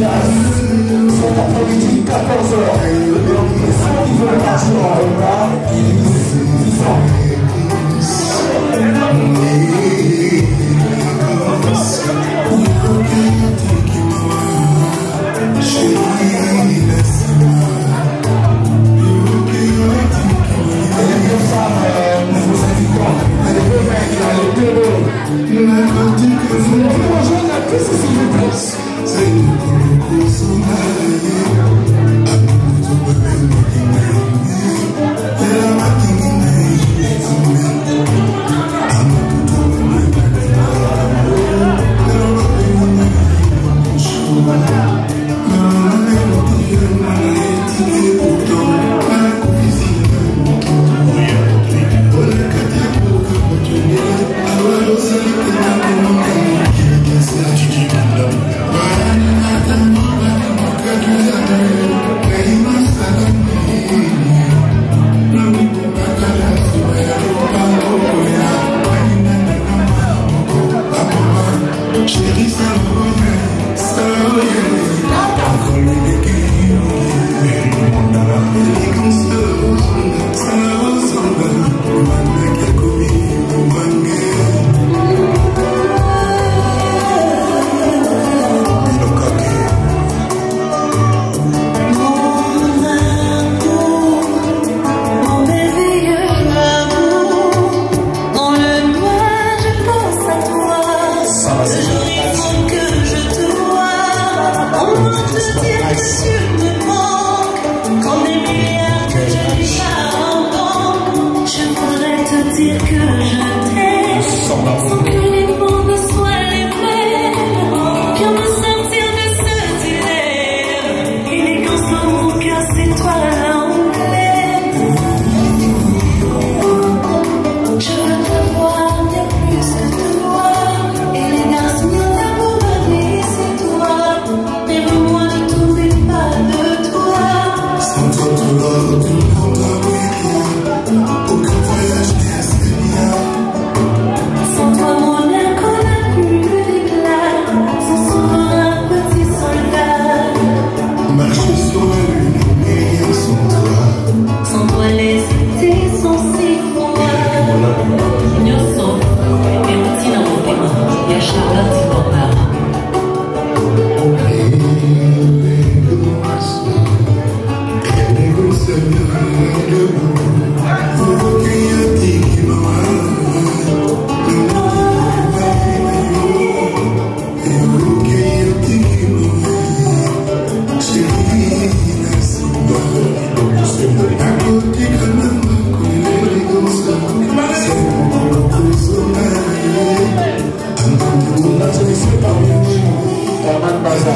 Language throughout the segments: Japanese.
Yes, sono politica cosa Gracias.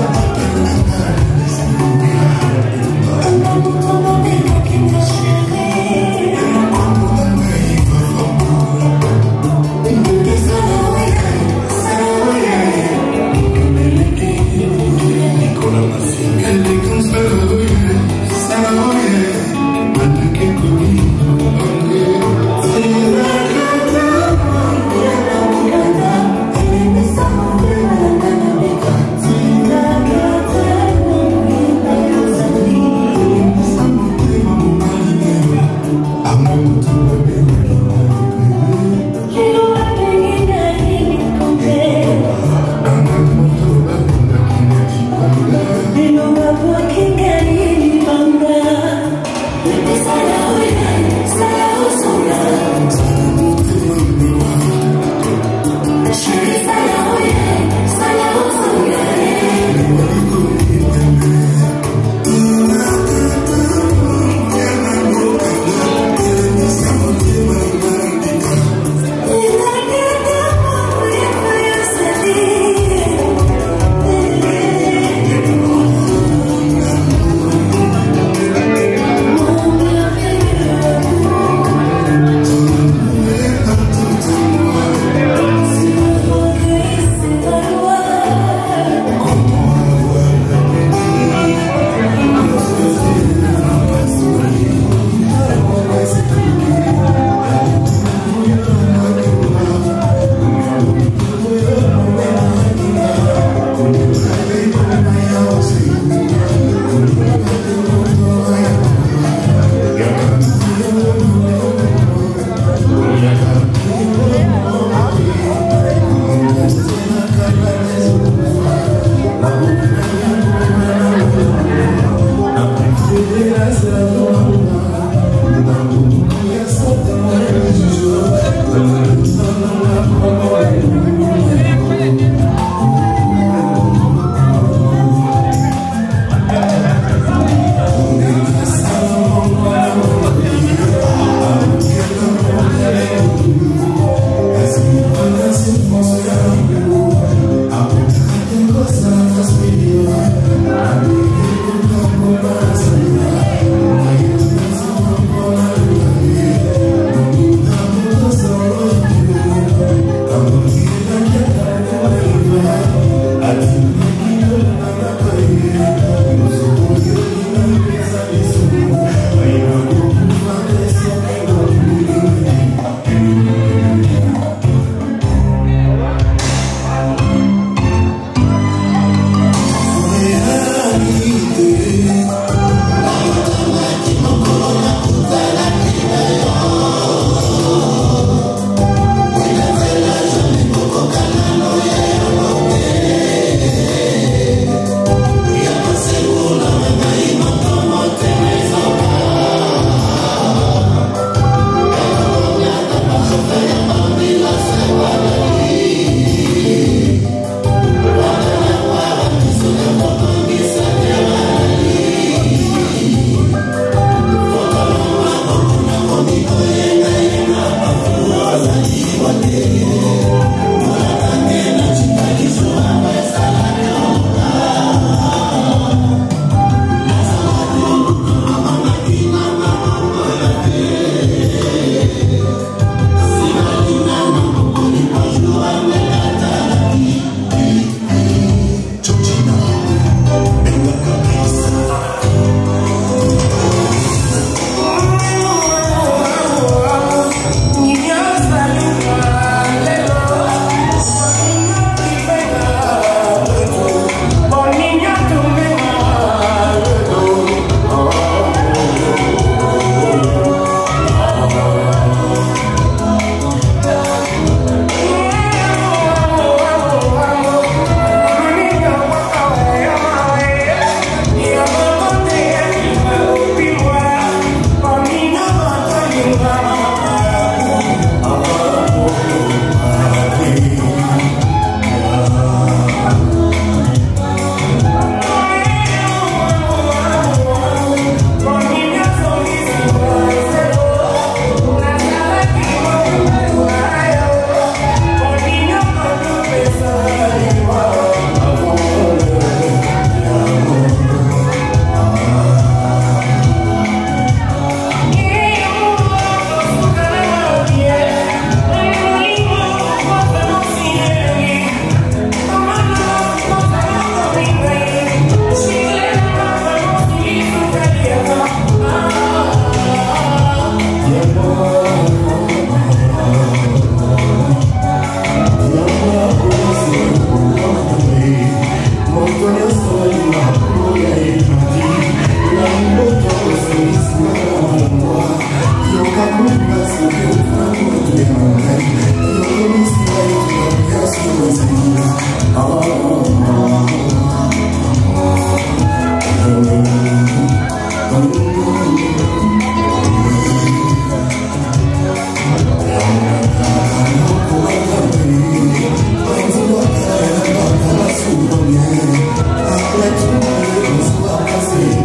Eu sou a eu fazer.